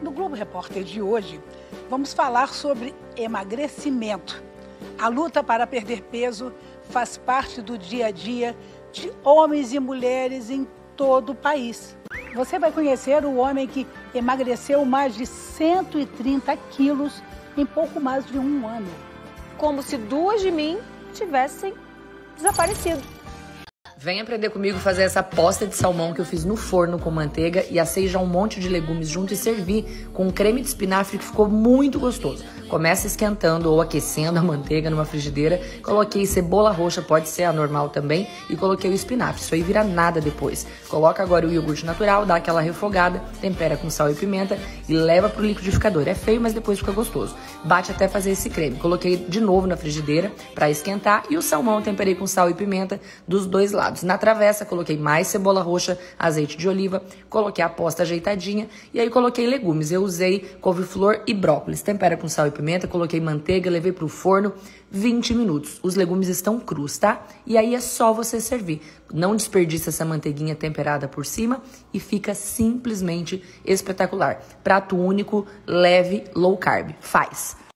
No Globo Repórter de hoje, vamos falar sobre emagrecimento. A luta para perder peso faz parte do dia a dia de homens e mulheres em todo o país. Você vai conhecer o homem que emagreceu mais de 130 quilos em pouco mais de um ano. Como se duas de mim tivessem desaparecido. Vem aprender comigo fazer essa posta de salmão que eu fiz no forno com manteiga e assei já um monte de legumes junto e servi com um creme de espinafre que ficou muito gostoso. Começa esquentando ou aquecendo a manteiga numa frigideira. Coloquei cebola roxa, pode ser a normal também, e coloquei o espinafre. Isso aí vira nada depois. Coloca agora o iogurte natural, dá aquela refogada, tempera com sal e pimenta e leva pro liquidificador. É feio, mas depois fica gostoso. Bate até fazer esse creme. Coloquei de novo na frigideira para esquentar e o salmão temperei com sal e pimenta dos dois lados. Na travessa coloquei mais cebola roxa, azeite de oliva, coloquei a posta ajeitadinha e aí coloquei legumes. Eu usei couve-flor e brócolis. Tempera com sal e pimenta pimenta, coloquei manteiga, levei pro forno 20 minutos. Os legumes estão crus, tá? E aí é só você servir. Não desperdiça essa manteiguinha temperada por cima e fica simplesmente espetacular. Prato único, leve, low carb. Faz!